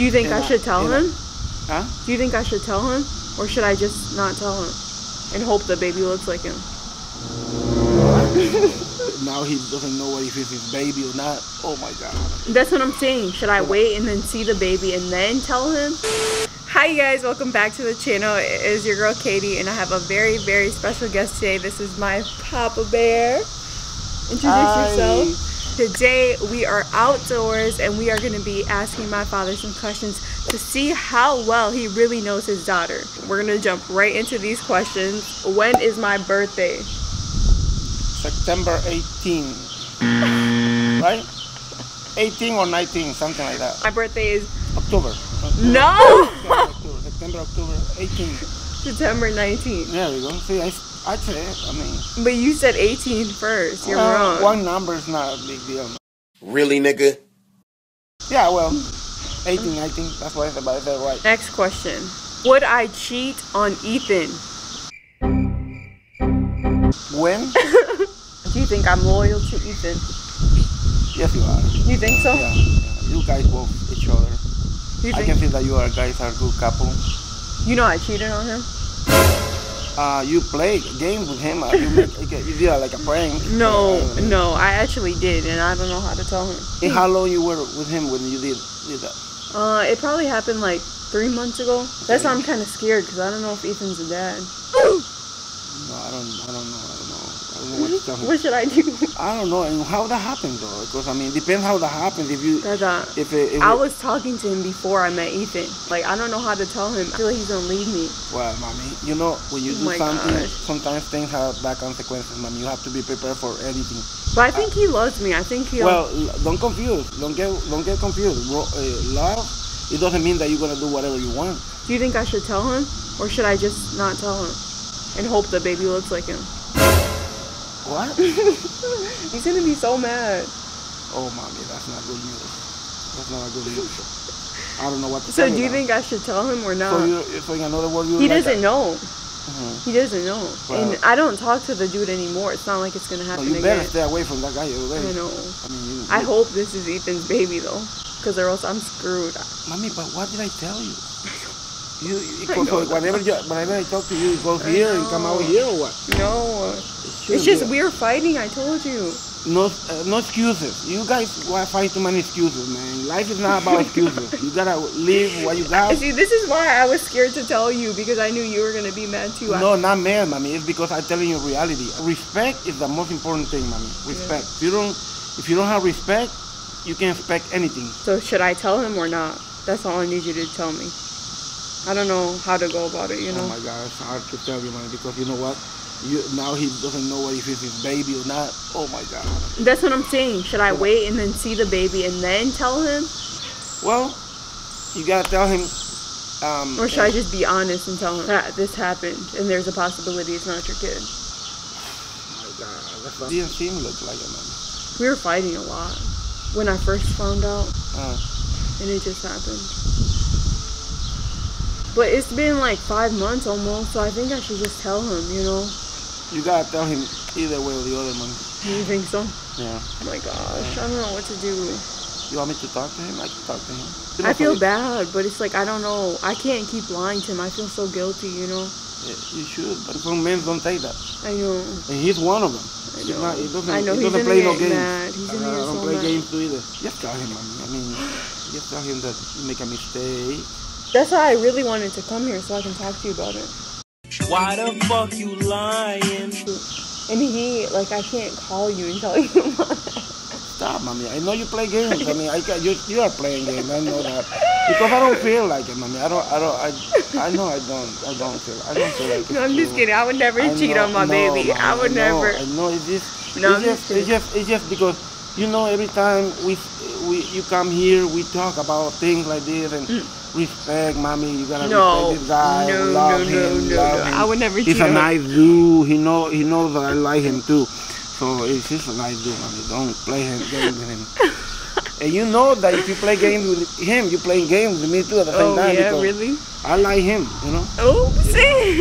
Do you think And I I- should tell and I- him? Huh? Do you think I should tell him? Or should I just not tell him? And hope the baby looks like him? now he doesn't know if it's his baby or not. Oh my god. That's what I'm saying. Should I wait and then see the baby and then tell him? Hi you guys, welcome back to the channel. It is your girl Katie and I have a very, very special guest today. This is my Papa Bear. Introduce Hi. yourself. Today we are outdoors and we are going to be asking my father some questions to see how well he really knows his daughter. We're going to jump right into these questions. When is my birthday? September 18. right? 18 or 19, something like that. My birthday is October. no October, September, October 18. September 19th. There we go. See, I, I said. I mean, But you said 18 first. You're well, wrong. one number is not a big deal. Really, nigga? Yeah, well, 18, 19. That's what I said, but I said right. Next question. Would I cheat on Ethan? When? Do you think I'm loyal to Ethan? yes, you are. You think so? Yeah, yeah. You guys both each other. You I think can see that you are guys are a good couple. you know I cheated on him? Uh, you play games with him. You, make, you did like a prank. No, Uh, no, I actually did, and I don't know how to tell him. And how long you were with him when you did did that? Uh, it probably happened like three months ago. That's why I'm kind of scared because I don't know if Ethan's a dad. No, I don't. I don't know. I don't know. I don't know what to tell him. What should I do? I don't know. And how that happened though? Because I mean, depends how that happens. If you, if it, if I it- was talking to him before I met Ethan. Like I don't know how to tell him. I feel like he's gonna leave me. well, mommy, you know, when you Oh do something, gosh. sometimes things have bad consequences, mommy. You have to be prepared for anything. But I think he loves me. I think he. Well, don't confuse. Don't get don't get confused. Ro- uh, love, it doesn't mean that you're gonna do whatever you want. Do you think I should tell him, or should I just not tell him, and hope the baby looks like him? What? He's gonna be so mad. oh, mommy, that's not good news. That's not a good news. I don't know what to So do you now. think I should tell him or not? So you, so in another word, you he doesn't know. Mhm. He doesn't know. Well- and I don't talk to the dude anymore. It's not like it's gonna No, happen you better again. stay away from that guy already. I know. I mean, you, I hope this is Ethan's baby though, because or else I'm screwed. Mommy, but what did I tell you? You, you I know whenever you, whenever I talk to you, it goes here and come out here or what? No, It it's just we're fighting. I told you. No, uh, no excuses. You guys wa- find too many excuses, man. Life is not about excuses. You gotta live what you got. See, this is why I was scared to tell you because I knew you were gonna be mad too. I- No, not mad, mommy. It's because I'm telling you reality. Respect is the most important thing, mommy. Respect. If you don't, if you don't have respect, you can't expect anything. So should I tell him or not? That's all I need you to tell me. I don't know how to go about it. You know. Oh my God, it's hard to tell you, man. Because you know what? You now he doesn't know if it's his baby or not. Oh my God. That's what I'm saying. Should I wait and then see the baby and then tell him, Well, you gotta tell him. Um, or should I just be honest and tell him that this happened and there's a possibility it's not your kid? Oh my God, that's not, didn't seem look like it, man. We were fighting a lot when I first found out, Uh, and it just happened. But it's been like five months almost, so I think I should just tell him. You know? You gotta tell him either way or the other, man. You think so? Yeah. Oh my gosh, I don't know what to do. You want me to talk to him? I can talk to him. You I feel bad, but it's like I don't know. I can't keep lying to him. I feel so guilty. You know? Yeah, you should, but some men don't take that. I know. And he's one of them. I know. not, he doesn't, I know he he's doesn't play no games. mad. He's gonna I, get I don't so play mad. games too either. Just tell him, I mean, just tell him that you make a mistake. That's why I really wanted to come here so I can talk to you about it. Why the fuck you lying? And he, like, I can't call you and tell you about it. Stop, mommy. I know you play games. I mean, I can, you, you are playing games. I know that because I don't feel like it, mommy. I don't, I don't, I, I know I don't, I don't feel, I don't feel like. it's No, I'm just kidding. I would never I cheat know- on my no, baby. I mommy, would know, never. I know it's just, No, I'm it's just just, it's just, it's just because you know every time we, we, you come here, we talk about things like this and respect, mommy. You gotta Mm. No, respect this guy. no, love no, him, no, love no. him. I would never He's a him. nice dude. He know, he knows that I like him too. So it's just a nice dude, mommy. Don't play him, games with him. And you know that if you play games with him, you're playing games with me too at the same Oh, time. yeah, really? I like him, you know. Oh, see?